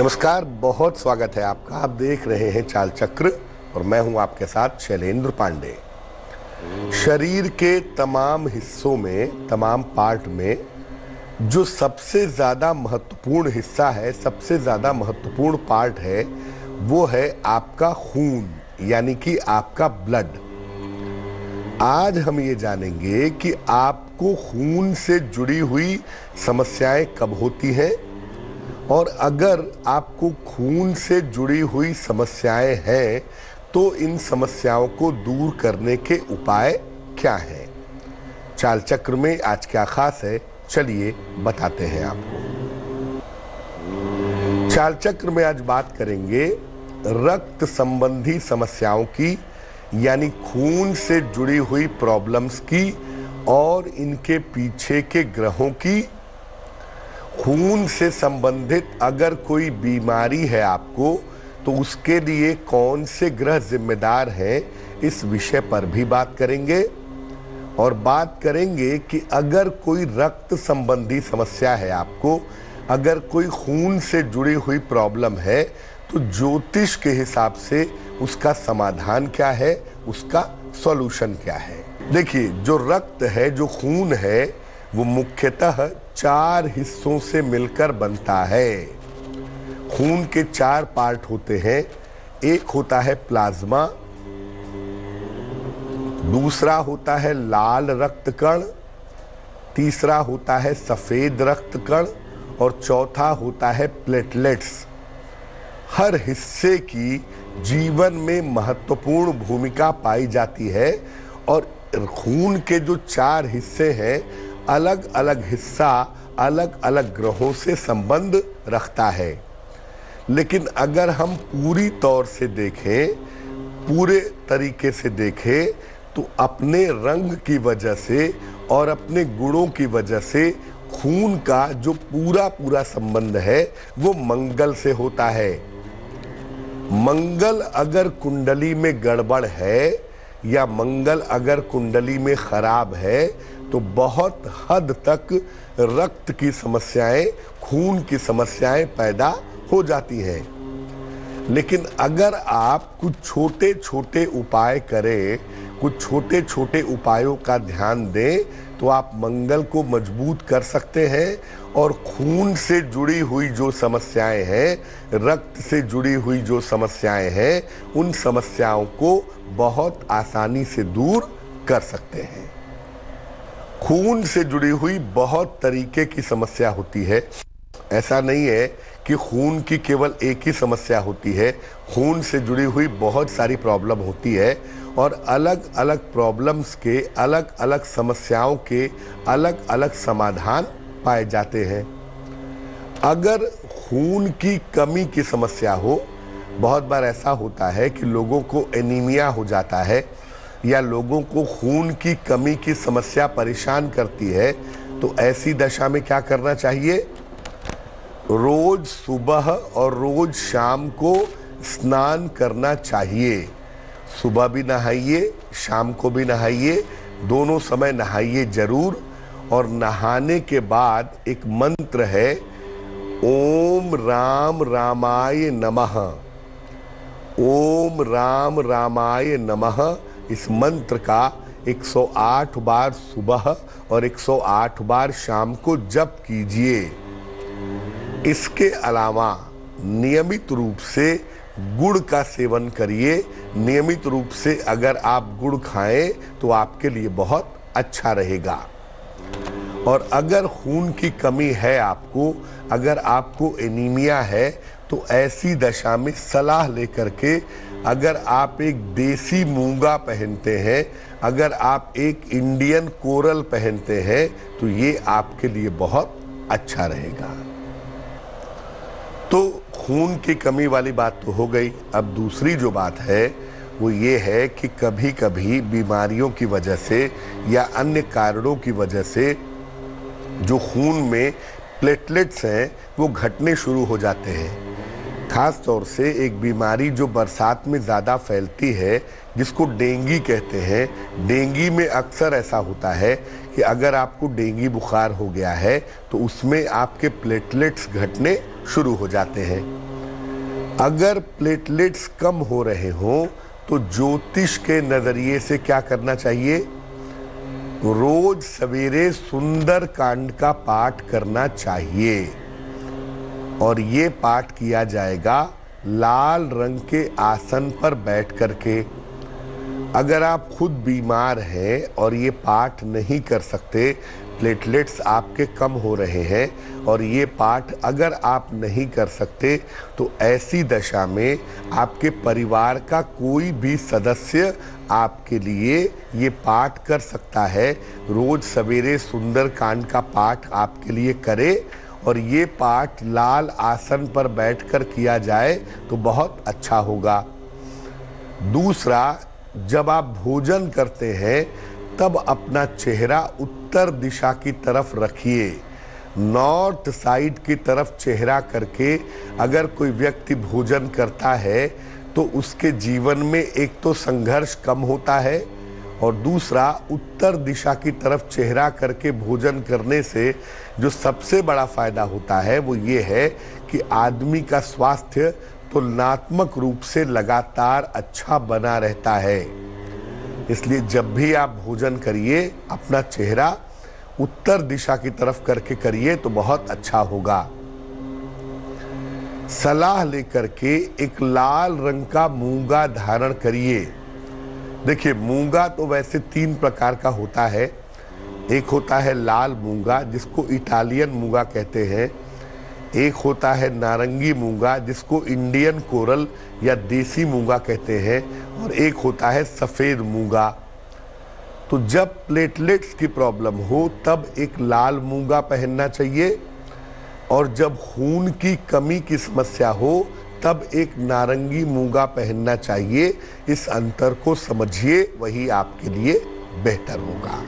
नमस्कार, बहुत स्वागत है आपका। आप देख रहे हैं चाल चक्र और मैं हूँ आपके साथ शैलेंद्र पांडे। शरीर के तमाम हिस्सों में, तमाम पार्ट में, जो सबसे ज़्यादा महत्वपूर्ण हिस्सा है, सबसे ज़्यादा महत्वपूर्ण पार्ट है, वो है आपका खून, यानी कि आपका ब्लड आज हम ये जानेंगे कि आपको खून से जुड़ी हुई समस्याएँ कब होती हैं और अगर आपको खून से जुड़ी हुई समस्याएँ हैं तो इन समस्याओं को दूर करने के उपाय क्या हैं? चाल चक्र में आज क्या खास है, चलिए बताते हैं आपको। चाल चक्र में आज बात करेंगे रक्त संबंधी समस्याओं की, यानी खून से जुड़ी हुई प्रॉब्लम्स की और इनके पीछे के ग्रहों की खून से संबंधित अगर कोई बीमारी है आपको तो उसके लिए कौन से ग्रह जिम्मेदार हैं, इस विषय पर भी बात करेंगे। और बात करेंगे कि अगर कोई रक्त संबंधी समस्या है आपको, अगर कोई खून से जुड़ी हुई प्रॉब्लम है तो ज्योतिष के हिसाब से उसका समाधान क्या है, उसका सॉल्यूशन क्या है। देखिए, जो रक्त है, जो खून है वो मुख्यतः चार हिस्सों से मिलकर बनता है। खून के चार पार्ट होते हैं। एक होता है प्लाज्मा, दूसरा होता है लाल रक्त कण तीसरा होता है सफ़ेद रक्त कण और चौथा होता है प्लेटलेट्स। हर हिस्से की जीवन में महत्वपूर्ण भूमिका पाई जाती है और खून के जो चार हिस्से हैं अलग अलग हिस्सा अलग अलग ग्रहों से संबंध रखता है। लेकिन अगर हम पूरी तौर से देखें, पूरे तरीके से देखें तो अपने रंग की वजह से और अपने गुणों की वजह से खून का जो पूरा पूरा संबंध है, वो मंगल से होता है। मंगल अगर कुंडली में गड़बड़ है या मंगल अगर कुंडली में खराब है तो बहुत हद तक रक्त की समस्याएँ, खून की समस्याएँ पैदा हो जाती हैं। लेकिन अगर आप कुछ छोटे छोटे उपाय करें, कुछ छोटे छोटे उपायों का ध्यान दें तो आप मंगल को मज़बूत कर सकते हैं और खून से जुड़ी हुई जो समस्याएँ हैं, रक्त से जुड़ी हुई जो समस्याएँ हैं, उन समस्याओं को बहुत आसानी से दूर कर सकते हैं। खून से जुड़ी हुई बहुत तरीके की समस्या होती है। ऐसा नहीं है कि खून की केवल एक ही समस्या होती है। खून से जुड़ी हुई बहुत सारी प्रॉब्लम होती है और अलग अलग प्रॉब्लम्स के अलग अलग समस्याओं के अलग अलग समाधान पाए जाते हैं। अगर खून की कमी की समस्या हो, बहुत बार ऐसा होता है कि लोगों को एनीमिया हो जाता है या लोगों को खून की कमी की समस्या परेशान करती है तो ऐसी दशा में क्या करना चाहिए? रोज सुबह और रोज शाम को स्नान करना चाहिए। सुबह भी नहाइए, शाम को भी नहाइए, दोनों समय नहाइए ज़रूर। और नहाने के बाद एक मंत्र है, ओम राम रामाय नमः। ओम राम रामाय नमः। इस मंत्र का 108 बार सुबह और 108 बार शाम को जप कीजिए। इसके अलावा नियमित रूप से गुड़ का सेवन करिए। नियमित रूप से अगर आप गुड़ खाएँ तो आपके लिए बहुत अच्छा रहेगा। और अगर खून की कमी है आपको, अगर आपको एनीमिया है तो ऐसी दशा में सलाह लेकर के अगर आप एक देसी मूँगा पहनते हैं, अगर आप एक इंडियन कोरल पहनते हैं तो ये आपके लिए बहुत अच्छा रहेगा। तो खून की कमी वाली बात तो हो गई। अब दूसरी जो बात है, वो ये है कि कभी कभी बीमारियों की वजह से या अन्य कारणों की वजह से जो खून में प्लेटलेट्स हैं, वो घटने शुरू हो जाते हैं। खास तौर से एक बीमारी जो बरसात में ज़्यादा फैलती है, जिसको डेंगी कहते हैं। डेंगी में अक्सर ऐसा होता है कि अगर आपको डेंगी बुखार हो गया है तो उसमें आपके प्लेटलेट्स घटने शुरू हो जाते हैं। अगर प्लेटलेट्स कम हो रहे हों तो ज्योतिष के नज़रिए से क्या करना चाहिए? रोज सवेरे सुंदर कांड का पाठ करना चाहिए। और ये पाठ किया जाएगा लाल रंग के आसन पर बैठ करके। अगर आप खुद बीमार हैं और ये पाठ नहीं कर सकते प्लेटलेट्स आपके कम हो रहे हैं और ये पाठ अगर आप नहीं कर सकते तो ऐसी दशा में आपके परिवार का कोई भी सदस्य आपके लिए ये पाठ कर सकता है। रोज सवेरे सुंदर कांड का पाठ आपके लिए करे और ये पाठ लाल आसन पर बैठकर किया जाए तो बहुत अच्छा होगा। दूसरा, जब आप भोजन करते हैं, तब अपना चेहरा उत्तर दिशा की तरफ़ रखिए। नॉर्थ साइड की तरफ़ चेहरा करके अगर कोई व्यक्ति भोजन करता है तो उसके जीवन में एक तो संघर्ष कम होता है और दूसरा, उत्तर दिशा की तरफ़ चेहरा करके भोजन करने से जो सबसे बड़ा फ़ायदा होता है, वो ये है कि आदमी का स्वास्थ्य तुलनात्मक रूप से लगातार अच्छा बना रहता है। इसलिए जब भी आप भोजन करिए, अपना चेहरा उत्तर दिशा की तरफ़ करके करिए तो बहुत अच्छा होगा। सलाह लेकर के एक लाल रंग का मूँगा धारण करिए। देखिए, मूँगा तो वैसे तीन प्रकार का होता है। एक होता है लाल मूँगा, जिसको इटालियन मूँगा कहते हैं। एक होता है नारंगी मूँगा, जिसको इंडियन कोरल या देसी मूँगा कहते हैं, और एक होता है सफ़ेद मूँगा। तो जब प्लेटलेट्स की प्रॉब्लम हो, तब एक लाल मूँगा पहनना चाहिए, और जब खून की कमी की समस्या हो, तब एक नारंगी मूँगा पहनना चाहिए। इस अंतर को समझिए, वही आपके लिए बेहतर होगा।